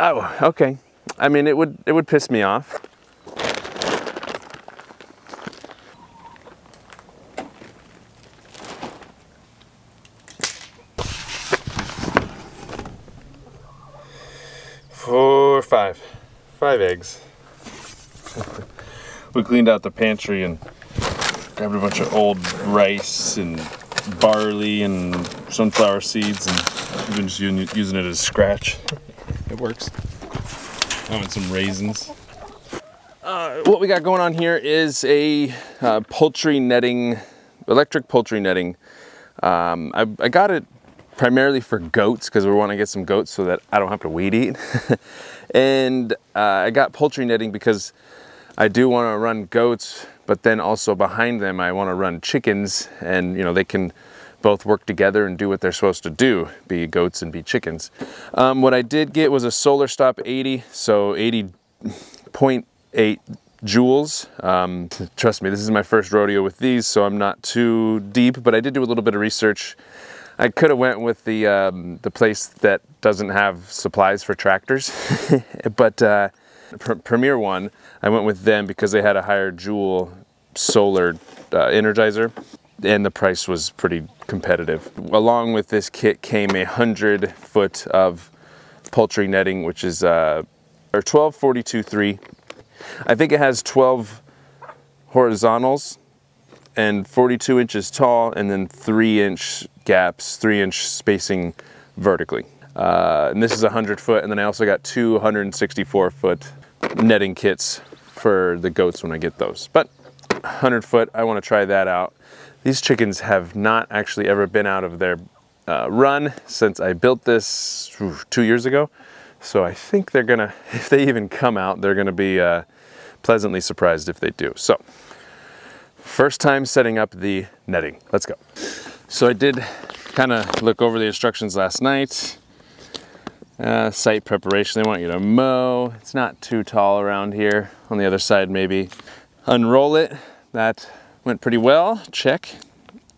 Oh, okay. I mean, it would it would piss me off. Four, five, five eggs. we cleaned out the pantry and grabbed a bunch of old rice and barley and sunflower seeds and we've been just using, using it as scratch. It works. I want some raisins. Uh, what we got going on here is a uh, poultry netting, electric poultry netting. Um, I, I got it primarily for goats because we want to get some goats so that I don't have to weed eat. and uh, I got poultry netting because I do want to run goats, but then also behind them I want to run chickens and you know they can both work together and do what they're supposed to do, be goats and be chickens. Um, what I did get was a Solar Stop 80, so 80.8 joules. Um, trust me, this is my first rodeo with these, so I'm not too deep, but I did do a little bit of research I could have went with the um, the place that doesn't have supplies for tractors, but uh, Pr Premier One, I went with them because they had a higher joule solar uh, energizer, and the price was pretty competitive. Along with this kit came a hundred foot of poultry netting, which is uh, or 1242.3. I think it has 12 horizontals and 42 inches tall and then three inch gaps, three inch spacing vertically. Uh, and this is 100 foot, and then I also got two 164 foot netting kits for the goats when I get those. But 100 foot, I want to try that out. These chickens have not actually ever been out of their uh, run since I built this two years ago. So I think they're gonna, if they even come out, they're gonna be uh, pleasantly surprised if they do. So first time setting up the netting. Let's go. So I did kind of look over the instructions last night. Uh, site preparation, they want you to mow. It's not too tall around here. On the other side, maybe unroll it. That went pretty well, check.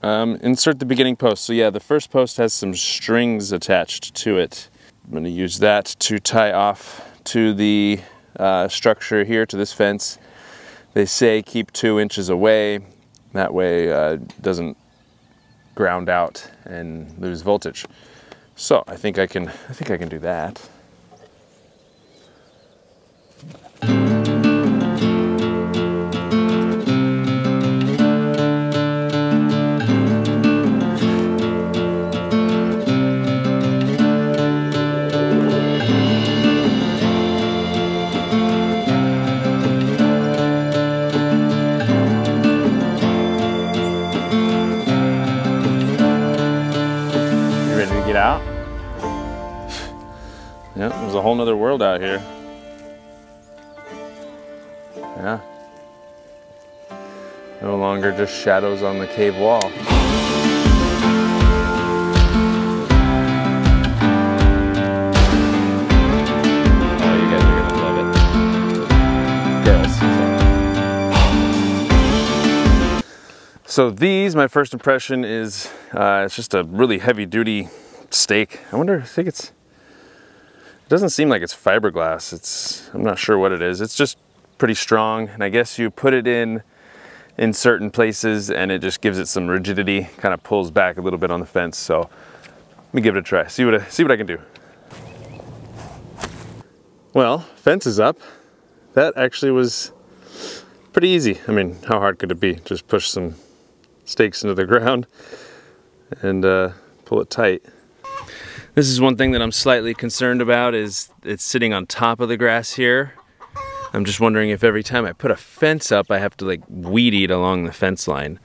Um, insert the beginning post. So yeah, the first post has some strings attached to it. I'm gonna use that to tie off to the uh, structure here, to this fence. They say keep two inches away. That way uh, doesn't ground out and lose voltage. So I think I can, I think I can do that. Yeah, there's a whole nother world out here. Yeah. No longer just shadows on the cave wall. Oh, you guys are gonna love it. so these, my first impression is, uh, it's just a really heavy duty stake. I wonder, I think it's, it doesn't seem like it's fiberglass. It's, I'm not sure what it is. It's just pretty strong. And I guess you put it in in certain places and it just gives it some rigidity, kind of pulls back a little bit on the fence. So let me give it a try, see what I, see what I can do. Well, fence is up. That actually was pretty easy. I mean, how hard could it be? Just push some stakes into the ground and uh, pull it tight. This is one thing that I'm slightly concerned about is it's sitting on top of the grass here. I'm just wondering if every time I put a fence up, I have to like weed eat along the fence line.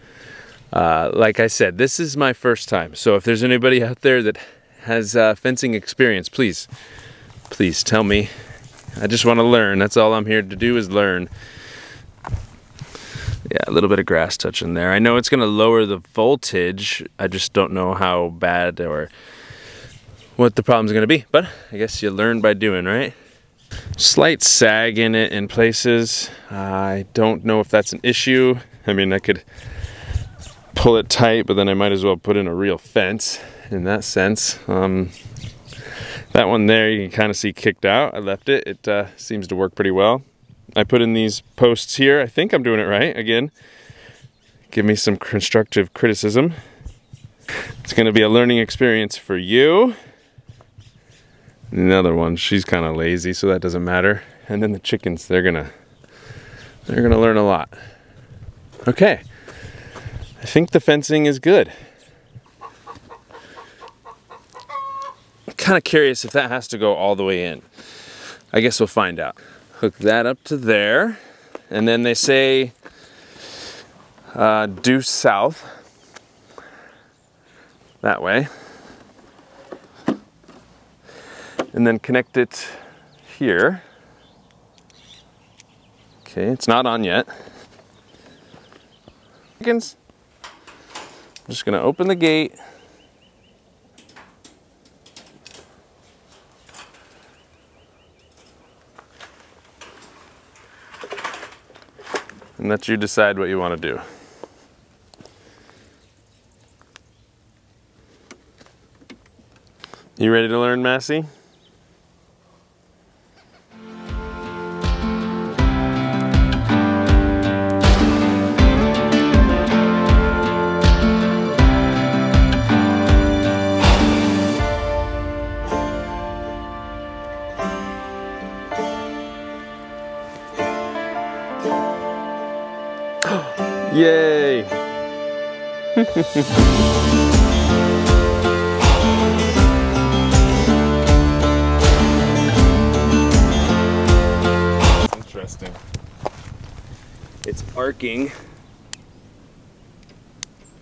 Uh, like I said, this is my first time. So if there's anybody out there that has uh, fencing experience, please, please tell me. I just want to learn. That's all I'm here to do is learn. Yeah, a little bit of grass touching there. I know it's going to lower the voltage. I just don't know how bad or what the problem's gonna be, but I guess you learn by doing, right? Slight sag in it in places. I don't know if that's an issue. I mean, I could pull it tight, but then I might as well put in a real fence in that sense. Um, That one there you can kind of see kicked out. I left it. It uh, seems to work pretty well. I put in these posts here. I think I'm doing it right. Again, give me some constructive criticism. It's going to be a learning experience for you. Another one, she's kind of lazy, so that doesn't matter. And then the chickens, they're gonna, they're gonna learn a lot. Okay, I think the fencing is good. kind of curious if that has to go all the way in. I guess we'll find out. Hook that up to there. And then they say uh, due south. That way. And then connect it here. Okay, it's not on yet. I'm just gonna open the gate. and let you decide what you want to do. You ready to learn, Massey? Yay! Interesting. It's arcing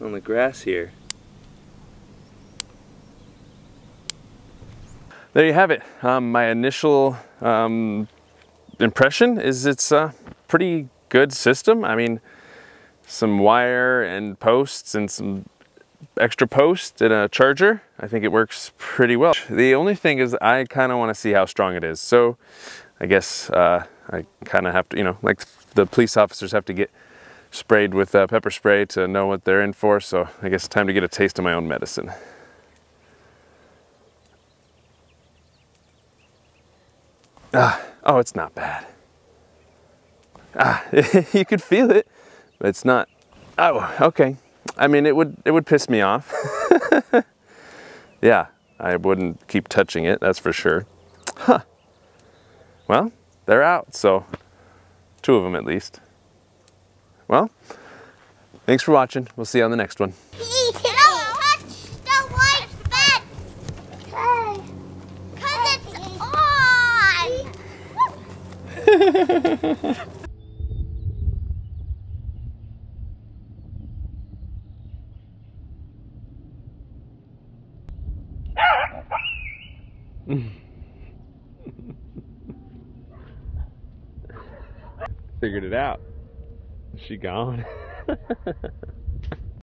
on the grass here. There you have it. Um, my initial um, impression is it's a pretty good system. I mean, some wire and posts and some extra posts and a charger. I think it works pretty well. The only thing is I kind of want to see how strong it is. So I guess uh, I kind of have to, you know, like the police officers have to get sprayed with uh, pepper spray to know what they're in for. So I guess time to get a taste of my own medicine. Ah, oh, it's not bad. Ah, you could feel it. But it's not, oh, okay. I mean, it would, it would piss me off. yeah, I wouldn't keep touching it, that's for sure. Huh. Well, they're out, so two of them at least. Well, thanks for watching. We'll see you on the next one. Figured it out. Is she gone?